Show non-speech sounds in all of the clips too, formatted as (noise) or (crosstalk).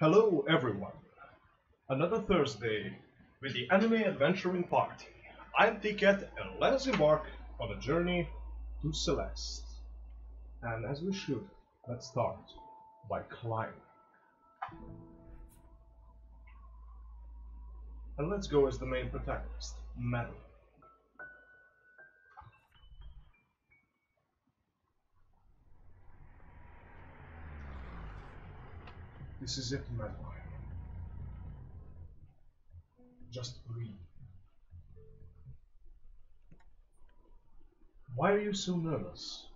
Hello everyone. Another Thursday with the Anime Adventuring Party. I'm Ticket and let us embark on a journey to Celeste. And as we should, let's start by climbing. And let's go as the main protagonist, Madeline. This is it, Madeline. Just breathe. Why are you so nervous?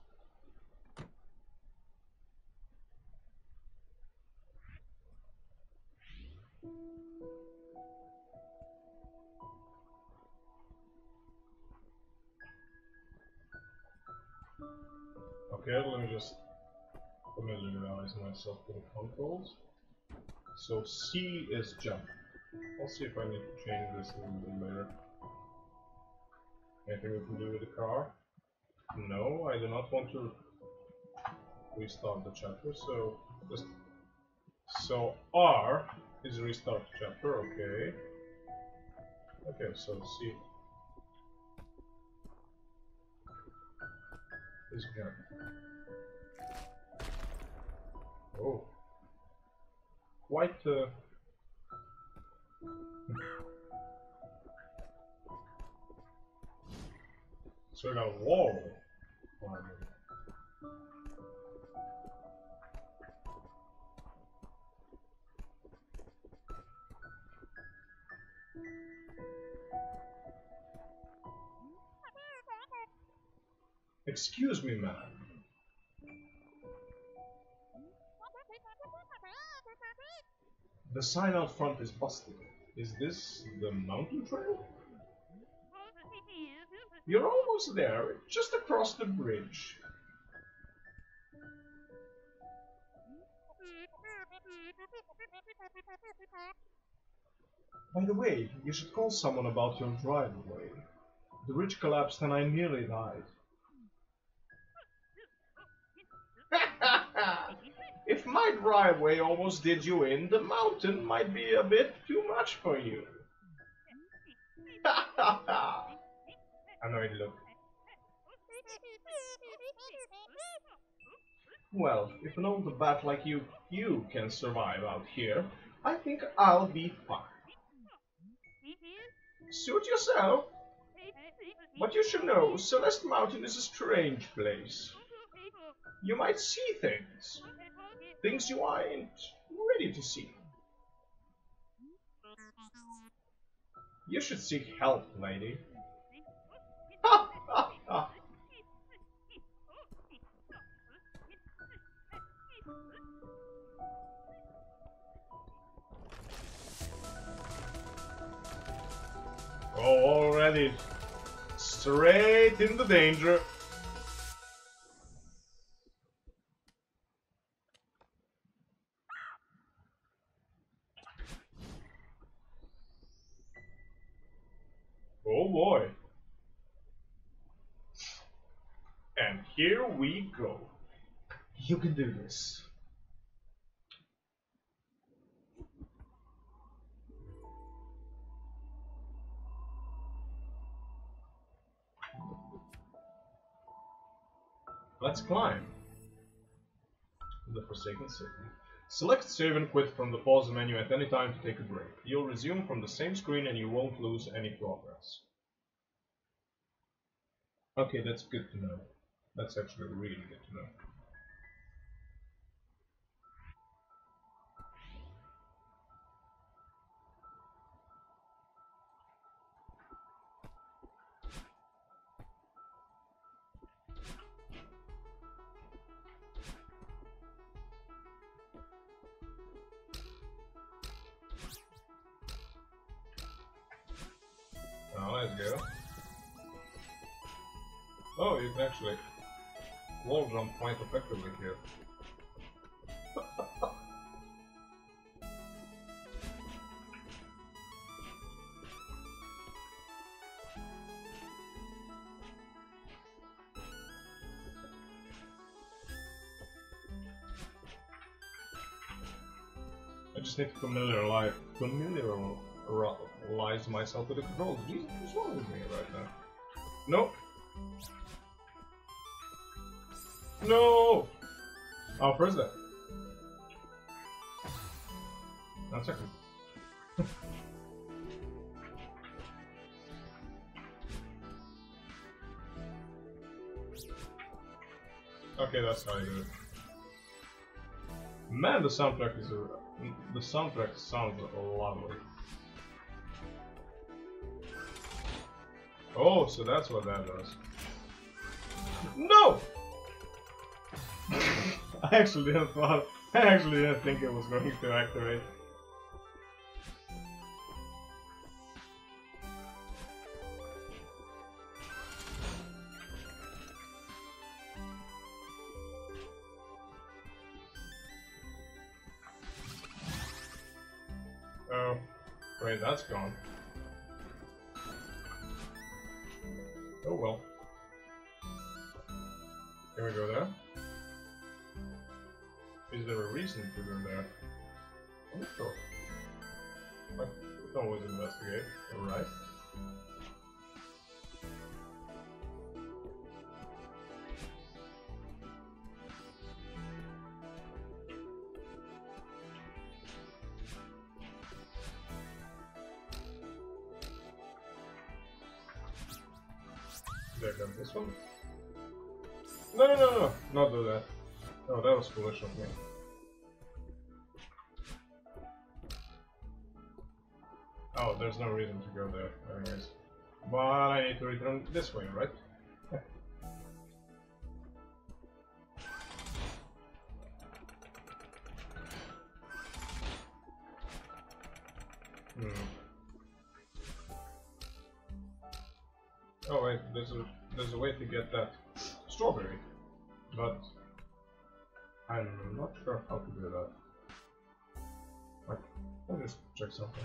Okay, let me just familiarize myself with the controls. So C is jump. I'll see if I need to change this a little bit later. Anything we can do with the car? No, I do not want to restart the chapter, so just so R is restart chapter, okay. Okay, so C is jump. Oh. Quite uh So I got a wall. Excuse me, ma'am. The sign out front is busted. Is this the mountain trail? You're almost there, just across the bridge. By the way, you should call someone about your driveway. The bridge collapsed and I nearly died. If my driveway almost did you in, the mountain might be a bit too much for you. (laughs) Annoyed look. Well, if an old bat like you, you can survive out here, I think I'll be fine. Suit yourself. But you should know, Celeste Mountain is a strange place. You might see things. Things you aren't ready to see. You should seek help, lady. Already. Straight into danger. Go. You can do this. Let's climb. The Forsaken City. Select save and quit from the pause menu at any time to take a break. You'll resume from the same screen and you won't lose any progress. Okay, that's good to know. That's actually really good to know. Now let's go. Oh, you can actually wall jump quite effectively here. I just need to familiarize, familiarize myself with the controls. Jesus, what's wrong with me right now? Nope. No! Oh, press that. One second. (laughs) okay, that's how you do it. Man, the soundtrack is a, the soundtrack sounds lovely. Oh, so that's what that does. No! (laughs) I actually didn't thought. I actually didn't think it was going to activate. Oh, wait, that's gone. Oh well. Reason to? I'm not sure. But can always investigate, alright? There comes this one. No, no, no, no, not do that. Oh, that was foolish of me. There's no reason to go there, anyways. But I need to return this way, right? hmm. Oh wait, there's a there's a way to get that strawberry, but I'm not sure how to do that. Like, I'll just check something.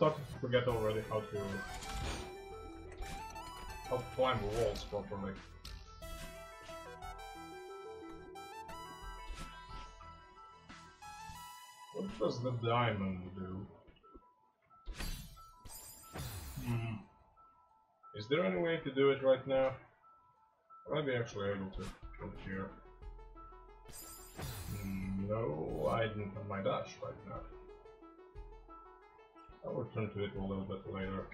I'm to forget already how to how to climb walls properly. What does the diamond do? Hmm. Is there any way to do it right now? Will I be actually able to from here? Hmm, no, I didn't have my dash right now. I'll return to it a little bit later.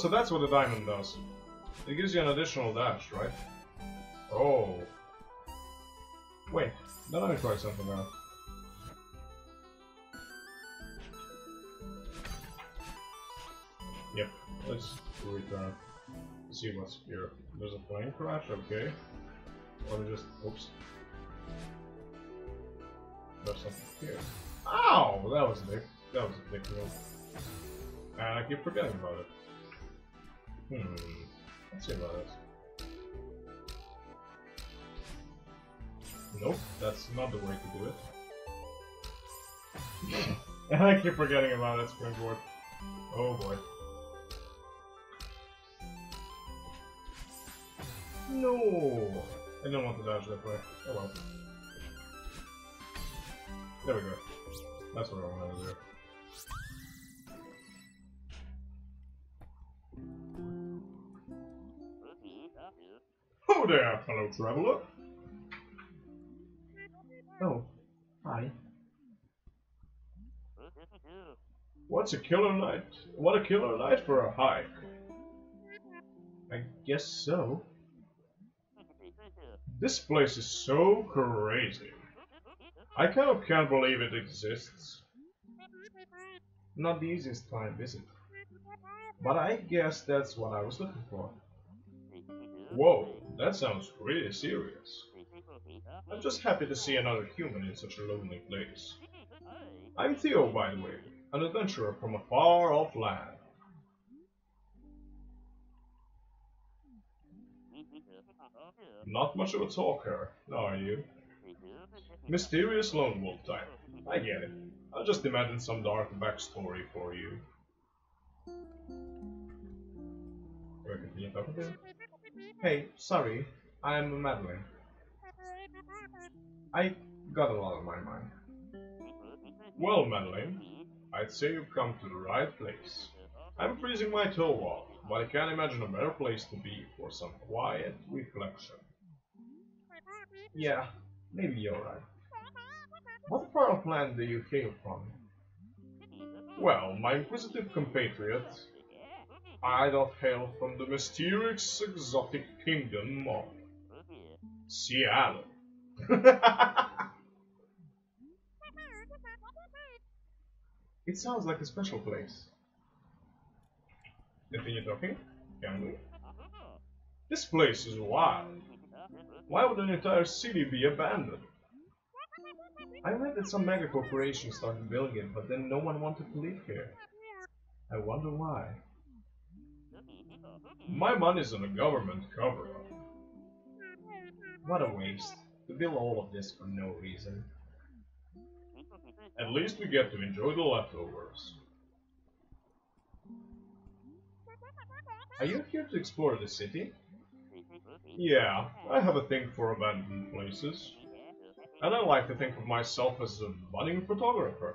So that's what the diamond does. It gives you an additional dash, right? Oh. Wait, then let me try something out. Yep, let's return. See what's here. There's a plane crash, okay. Or just, oops. There's something here. Ow! That was a dick. That was a dick move. And I keep forgetting about it. Hmm. Let's see about this. Nope, that's not the way to do it. (laughs) I keep forgetting about that springboard. Oh boy. No! I don't want to dodge that way. Oh well. There we go. That's what I wanted to do. Oh there, fellow traveler. Oh, hi. What's a killer night? What a killer night for a hike. I guess so. This place is so crazy. I kind of can't believe it exists. Not the easiest to find visit. But I guess that's what I was looking for. Whoa, that sounds really serious. I'm just happy to see another human in such a lonely place. I'm Theo, by the way, an adventurer from a far-off land. Not much of a talker, are you? Mysterious lone wolf type. I get it. I'll just imagine some dark backstory for you. Hey, sorry, I'm Madeline. I got a lot on my mind. Well, Madeline, I'd say you've come to the right place. I'm freezing my toe off, but I can't imagine a better place to be for some quiet reflection. Yeah, maybe you're right. What part of land do you hail from? Well, my inquisitive compatriot, I doth hail from the mysterious exotic kingdom of Seattle. (laughs) it sounds like a special place. Continue talking, can we? This place is wild. Why would an entire city be abandoned? I read that some mega corporation started building it, but then no one wanted to live here. I wonder why. My money's on a government cover-up. What a waste. To build all of this for no reason. At least we get to enjoy the leftovers. Are you here to explore the city? Yeah, I have a thing for abandoned places. And I like to think of myself as a budding photographer.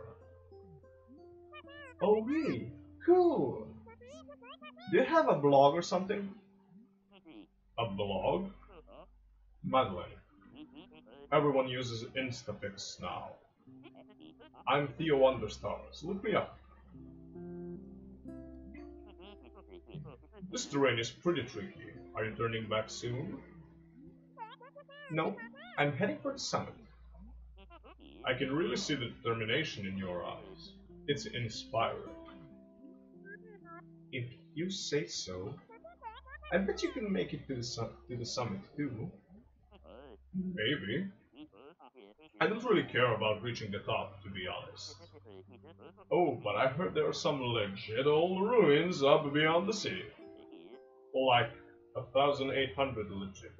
Oh really? Cool! Do you have a blog or something? A blog? Madeline. Everyone uses Instapics now. I'm Theo Understars. Look me up. This terrain is pretty tricky. Are you turning back soon? No, I'm heading for the summit. I can really see the determination in your eyes. It's inspiring. If you say so. I bet you can make it to the, su to the summit too. Maybe. I don't really care about reaching the top, to be honest. Oh, but I heard there are some legit old ruins up beyond the city. Like a thousand eight hundred legit.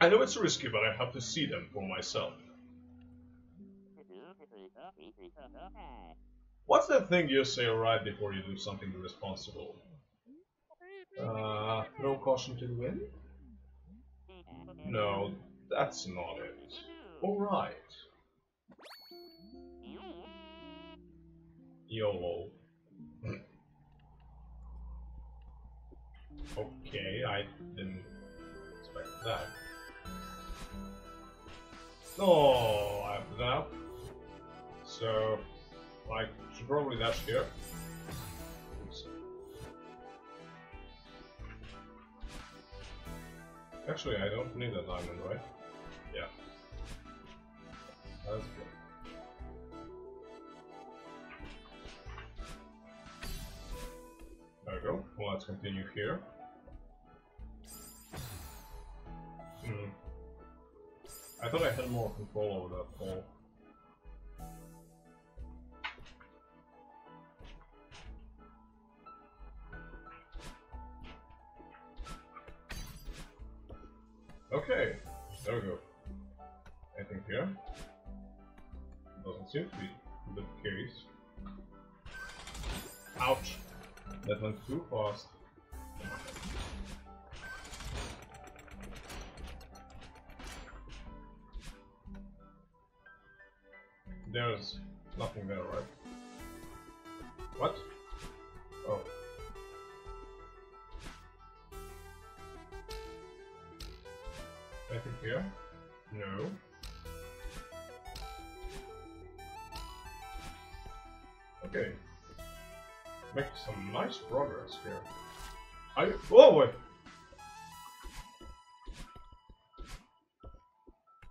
I know it's risky, but I have to see them for myself. What's that thing you say right before you do something irresponsible? Uh, throw caution to the wind? No, that's not it. Alright. YOLO. okay, I didn't expect that. Oh, I have that. So, I should probably dash here. Actually, I don't need a diamond, right? Yeah. That's good. There we go. Well, let's continue here. Hmm. I thought I had more control over that hole. Okay, there we go. Anything here? Doesn't seem to be the case. Ouch! That went too fast. There's nothing there, right? What? Oh. Back in here? No. Okay. Make some nice progress here. I oh wait.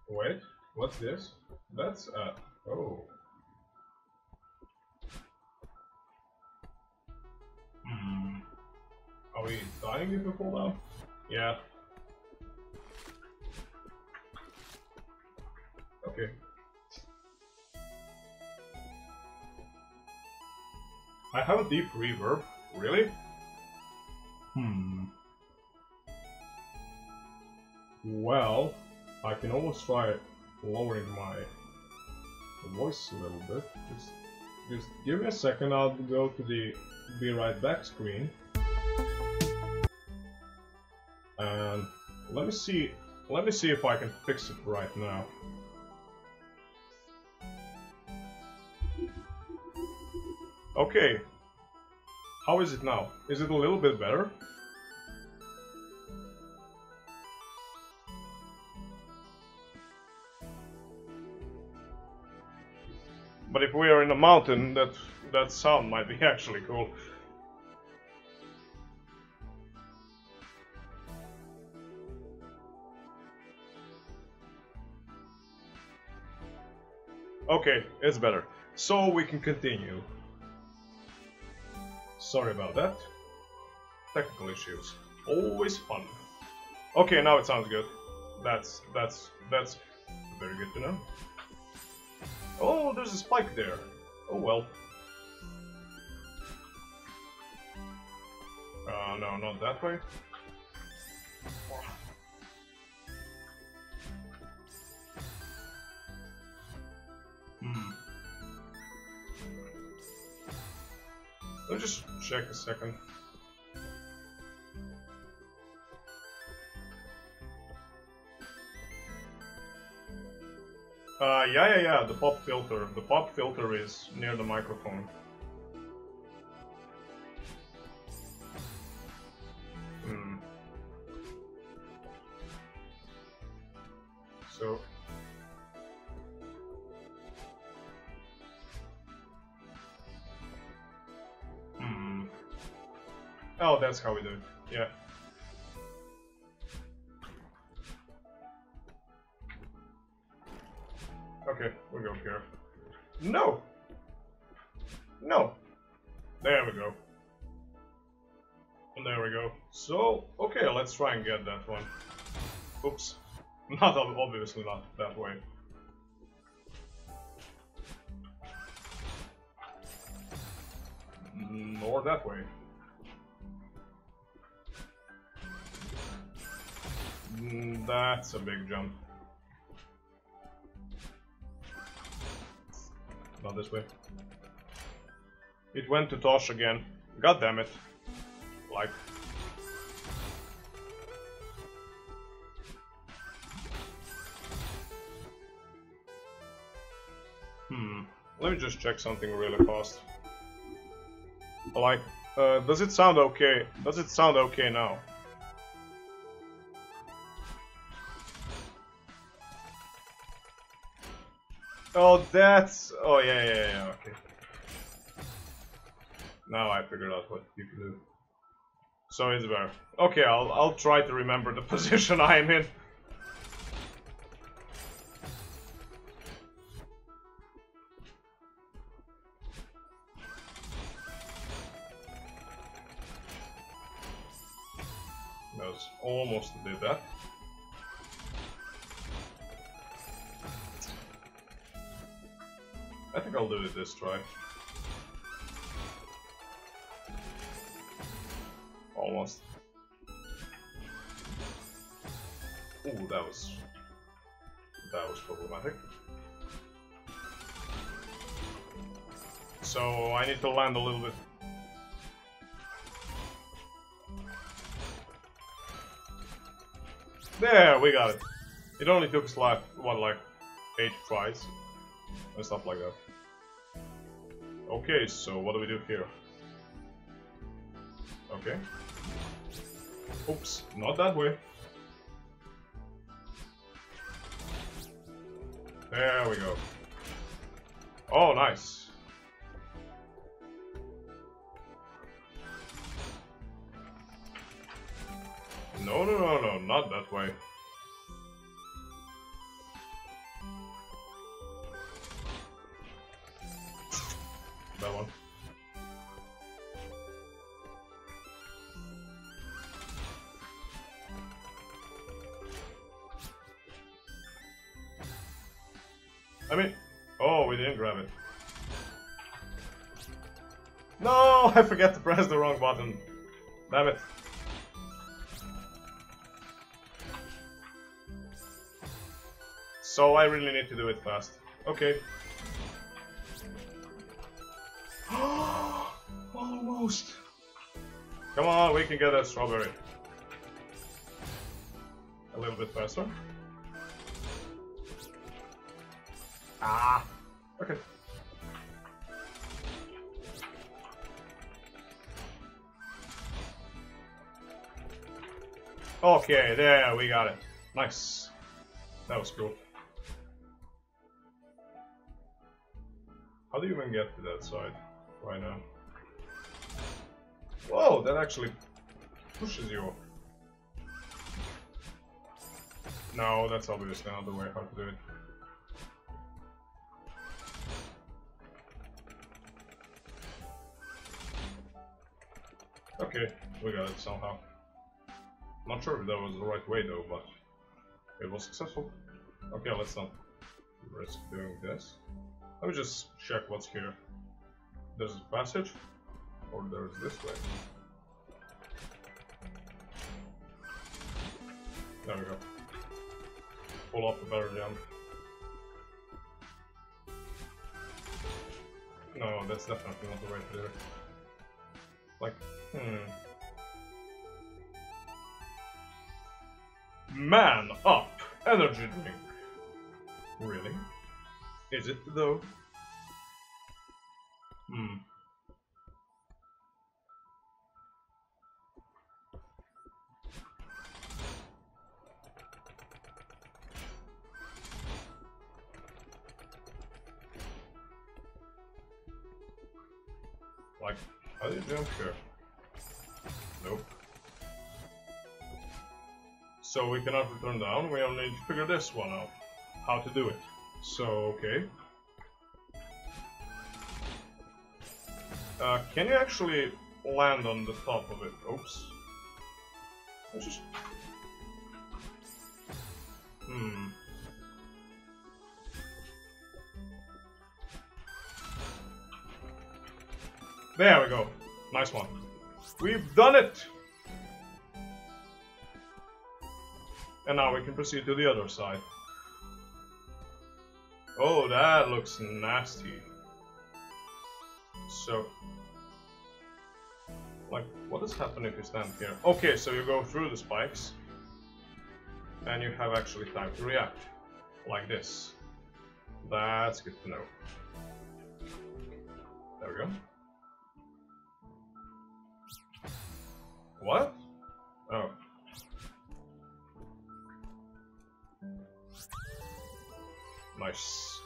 Wait, what's this? That's uh oh. Hmm. Are we dying if we fall down? Yeah. Okay. I have a deep reverb. Really? Hmm. Well, I can always try lowering my voice a little bit. Just, just give me a second. I'll go to the be right back screen. And let me see. Let me see if I can fix it right now. Okay. How is it now? Is it a little bit better? But if we are in a mountain, that that sound might be (laughs) actually cool. Okay, it's better. So we can continue. Sorry about that. Technical issues. Always fun. Okay, now it sounds good. That's that's that's very good to know. Oh, there's a spike there. Oh well. Uh, no, not that way. Let me just check a second. Uh, yeah, yeah, yeah, the pop filter. The pop filter is near the microphone. That's how we do it. Yeah. Okay, we go here. No! No! There we go. And there we go. So, okay, let's try and get that one. Oops. (laughs) Not obviously not that way. Mm, Nor that way. Mm, That's a big jump. Not this way. It went to Tosh again. God damn it. Like. Hmm. Let me just check something really fast. Like, uh, does it sound okay? Does it sound okay now? Oh, that's... Oh, yeah, yeah, yeah, okay. Now I figured out what you can do. So it's better. Okay, I'll, I'll try to remember the (laughs) position I'm in. Try. Almost. Oh, Ooh, that was... That was problematic. So, I need to land a little bit... There, we got it. It only took like, what, like, 8 tries? and stuff like that. Okay, so what do we do here? Okay. Oops, not that way. There we go. Oh, nice. No, no, no, no, not that way. that one. I mean, oh, we didn't grab it. No, (laughs) I forgot to press the wrong button. Damn it. So I really need to do it fast. Okay. (gasps) Almost. Come on, we can get that strawberry. A little bit faster. Ah. Okay. Okay, there, we got it. Nice. That was cool. How do you even get to that side right now? Whoa, that actually pushes you. No, that's obviously not the way how to do it. Okay, we got it somehow. Not sure if that was the right way though, but it was successful. Okay, let's not risk doing this. Let me just check what's here. There's a passage, or there's this way. There we go. Pull off the better jump. No, that's definitely not the right way to do it. Like, hmm. Man up! Energy drink! Really? Is it though? Hmm. Like, how do you jump here? Nope. So we cannot return down, we only need to figure this one out. How to do it. So, okay. Uh, can you actually land on the top of it? Oops. Just... Hmm. There we go. Nice one. We've done it! And now we can proceed to the other side. Oh, that looks nasty. So... Like, what does happen if you stand here? Okay, so you go through the spikes. And you have actually time to react. Like this. That's good to know. There we go. What? Oh. Nice.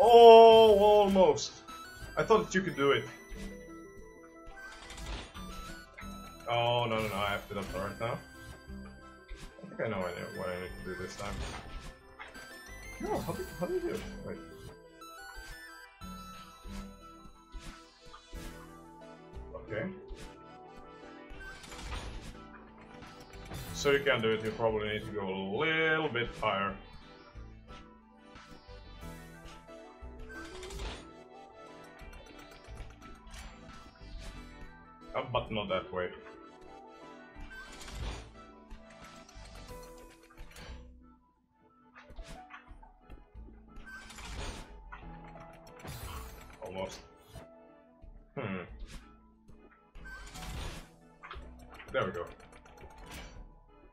Oh, almost. I thought that you could do it. Oh, no, no, no, I have to up right now. I think I know what I need to do this time. No, how do, how do you do it? Wait. Okay. So you can do it, you probably need to go a little bit higher. But not that way. Almost. Hmm. There we go.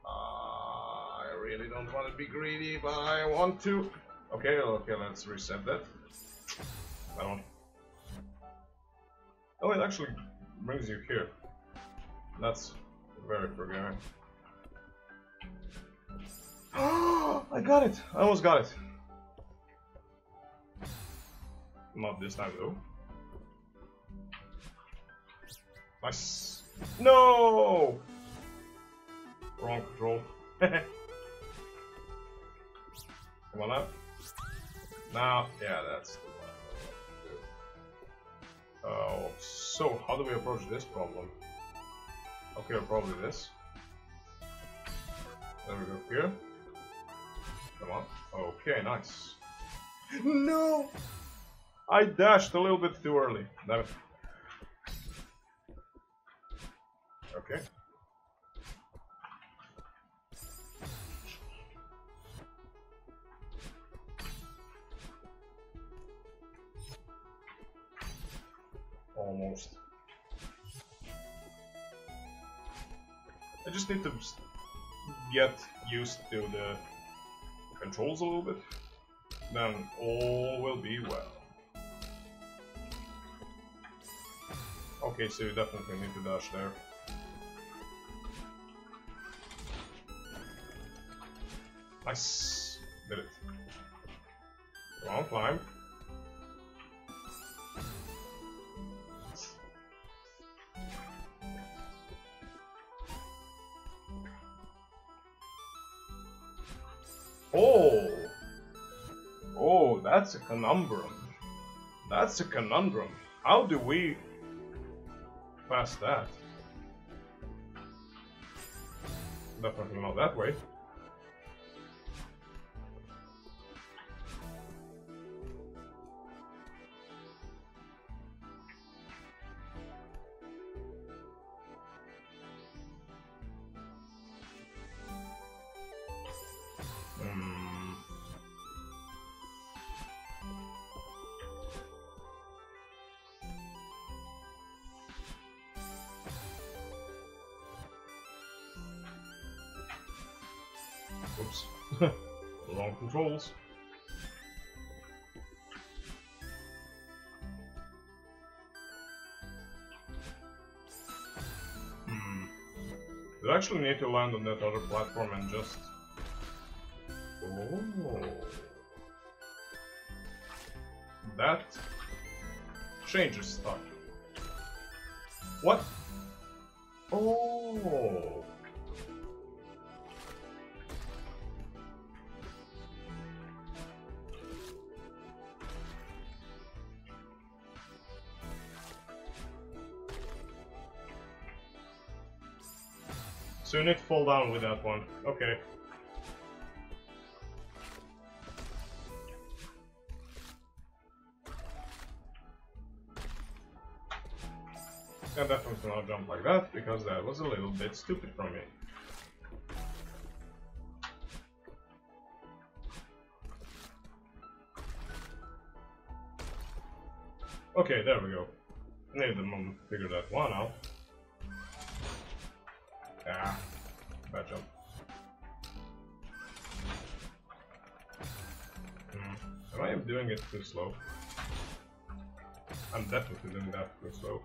I really don't want to be greedy, but I want to. Okay, okay, let's reset that. Don't. Oh, it actually brings you here. That's very forgiving. (gasps) I got it! I almost got it. Not this time though. Nice. No! Wrong control. (laughs) Come on up. Now, yeah, that's so how do we approach this problem? Okay, probably this. There we go here. Come on. Okay, nice. No! I dashed a little bit too early. Damn it. Used to the controls a little bit. Then all will be well. Okay, so you definitely need to dash there. Nice. Did it. Come on, climb. That's a conundrum. That's a conundrum. How do we pass that? Definitely not that way. Controls. Hmm. You actually need to land on that other platform and just... Oh. That changes stuff. What? Oh. To fall down with that one. Okay. I definitely not jump like that, because that was a little bit stupid from me. Okay, there we go. Need to figure that one out. Doing it too slow? I'm definitely doing that too slow.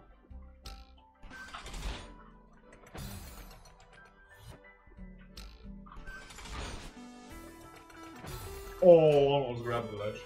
Oh, I almost grabbed the ledge.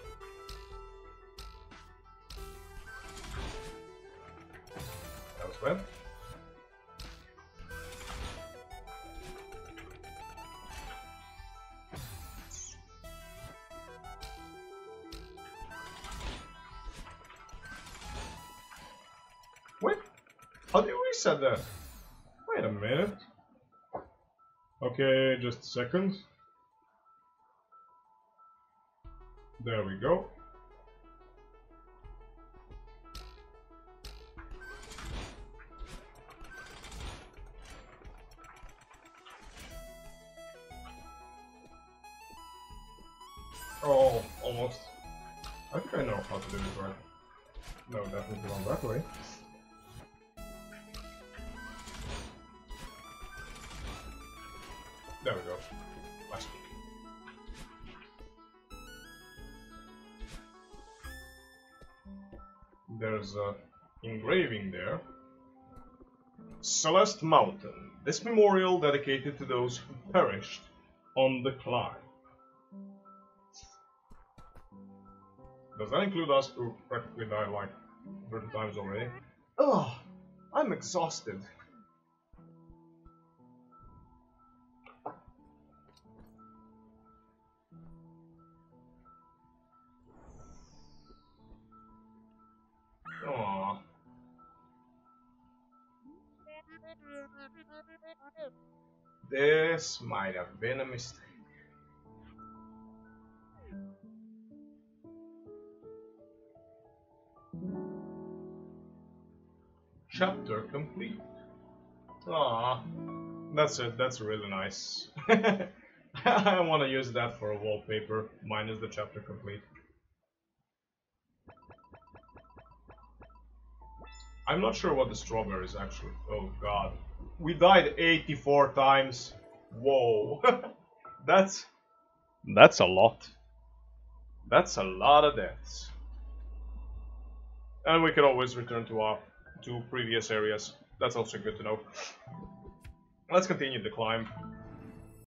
Reset that? Wait a minute. Okay, just a second. There we go. A engraving there. Celeste Mountain. This memorial dedicated to those who perished on the climb. Does that include us who practically died like 30 times already? Ugh, I'm exhausted. This might have been a mistake. Chapter complete. Ah, that's it. That's really nice. (laughs) I want to use that for a wallpaper, minus the chapter complete. I'm not sure what the strawberries actually. Oh god. We died 84 times. Whoa. (laughs) that's that's a lot. That's a lot of deaths. And we can always return to our to previous areas. That's also good to know. Let's continue the climb.